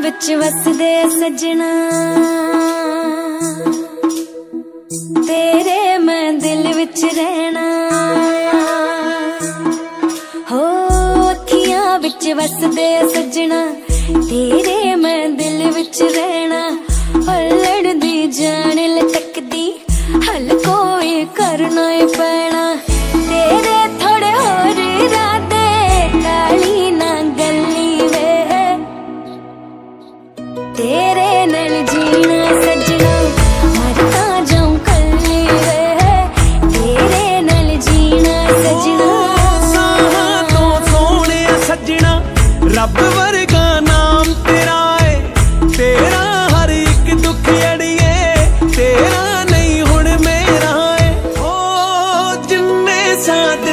ਵਿੱਚ ਵਸਦੇ ਸੱਜਣਾ। ਤੇਰੇ ਮੈਂ ਦਿਲ ਵਿੱਚ ਰਹਿਣਾ। ਹੋ ਅੱਖੀਆਂ ਵਿੱਚ ਵਸਦੇ ਸੱਜਣਾ, ਤੇਰੇ ਮੈਂ ਦਿਲ ਵਿੱਚ ਰਹਿਣਾ। ਹਲੜਦੀ ਜਾਣ ਲਟਕਦੀ, ਹਲ ਕੋਈ ਕਰਨਾ ਹੀ ਪੈਣਾ। ਤੇਰੇ ਨਾਲ ਜੀਣਾ ਸੱਜਣਾ ਮਰ ਤਾਂ ਜਾਉਂ ਕੱਲੀ ਵੇ ਤੇਰੇ ਨਾਲ ਜੀਣਾ ਸੱਜਣਾ। ਸਾਹਾਂ ਤੋਂ ਸੋਹਣਿਆ ਸੱਜਣਾ ਰੱਬ ਵਰਗਾ ਨਾਮ ਤੇਰਾ ਏ ਤੇਰਾ ਹਰ ਇੱਕ ਦੁੱਖ ਅੜੀਏ ਤੇਰਾ ਨਹੀਂ ਹੁਣ ਮੇਰਾ ਏ। ਓ ਜਿੰਨੇ ਸਾਥ